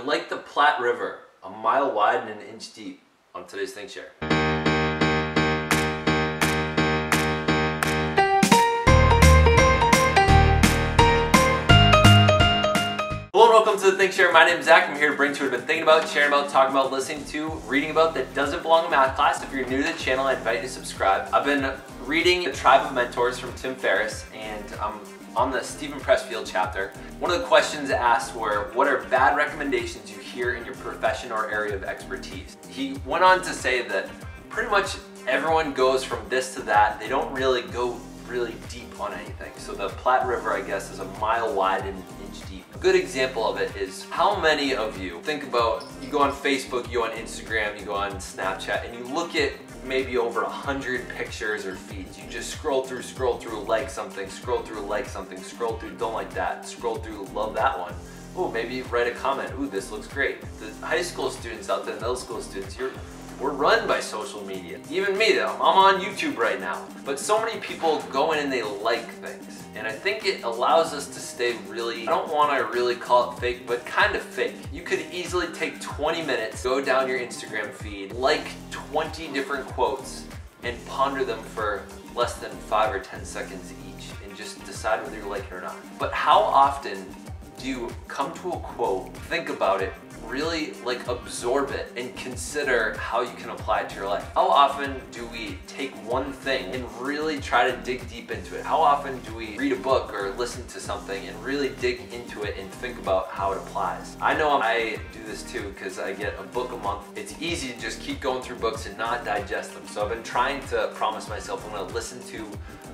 We're like the Platte River, a mile wide and an inch deep on today's Think Share. Hello and welcome to the Think Share. My name is Zach. I'm here to bring to you what I've been thinking about, sharing about, talking about, listening to, reading about that doesn't belong in math class. If you're new to the channel, I invite you to subscribe. I've been reading The Tribe of Mentors from Tim Ferriss and I'm on the Steven Pressfield chapter. One of the questions asked were, what are bad recommendations you hear in your profession or area of expertise? He went on to say that pretty much everyone goes from this to that. They don't really go really deep on anything. So the Platte River, I guess, is a mile wide and an inch deep. A good example of it is how many of you think about, you go on Facebook, you go on Instagram, you go on Snapchat, and you look at maybe over a hundred pictures or feeds. You just scroll through, scroll through, like something, scroll through, like something, scroll through, don't like that, scroll through, love that one. Ooh, maybe write a comment. Ooh, this looks great. The high school students out there, middle school students, you're we're run by social media. Even me though, I'm on YouTube right now. But so many people go in and they like things. And I think it allows us to stay really, I don't want to really call it fake, but kind of fake. You could easily take 20 minutes, go down your Instagram feed, like 20 different quotes, and ponder them for less than 5 or 10 seconds each, and just decide whether you like it or not. But how often do you come to a quote, think about it, really like absorb it and consider how you can apply it to your life. How often do we take one thing and really try to dig deep into it? How often do we read a book or listen to something and really dig into it and think about how it applies? I know I do this too because I get a book a month. It's easy to just keep going through books and not digest them. So I've been trying to promise myself I'm gonna listen to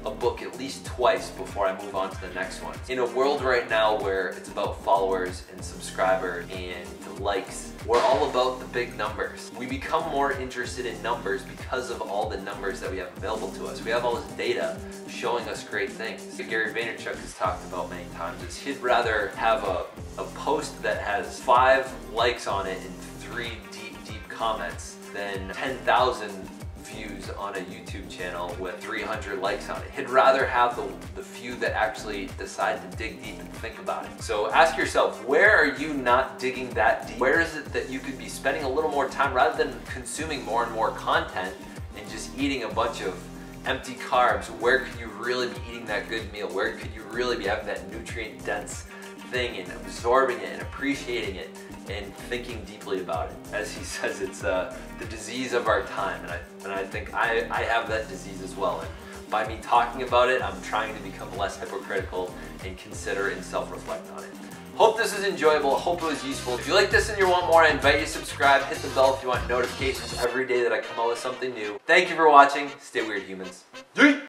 a book at least twice before I move on to the next one. In a world right now where it's about followers and subscribers and likes. We're all about the big numbers. We become more interested in numbers because of all the numbers that we have available to us. We have all this data showing us great things. Gary Vaynerchuk has talked about many times is he'd rather have a, a post that has five likes on it and three deep, deep comments than 10,000 views on a YouTube channel with 300 likes on it. He'd rather have the, the few that actually decide to dig deep and think about it. So ask yourself, where are you not digging that deep? Where is it that you could be spending a little more time rather than consuming more and more content and just eating a bunch of empty carbs? Where could you really be eating that good meal? Where could you really be having that nutrient dense thing and absorbing it and appreciating it and thinking deeply about it. As he says, it's uh, the disease of our time, and I, and I think I, I have that disease as well. And by me talking about it, I'm trying to become less hypocritical and consider and self-reflect on it. Hope this is enjoyable, hope it was useful. If you like this and you want more, I invite you to subscribe, hit the bell if you want notifications every day that I come out with something new. Thank you for watching, stay weird humans.